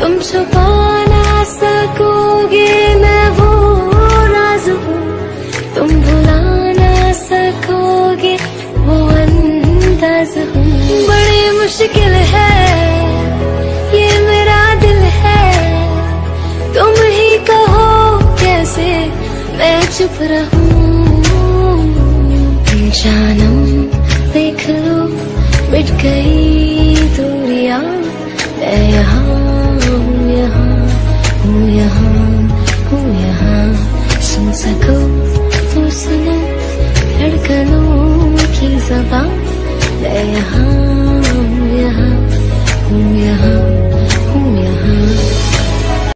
तुम छुपा ना सकोगे, मैं वो राज हूँ। तुम भुला ना सकोगे, वो अंदाज हूँ। बड़ी मुश्किल है, ये मेरा दिल है। तुम ही कहो कैसे मैं चुप रहूँ। जानम देख लो, मिट गई दूरिया, मैं यहाँ यहाँ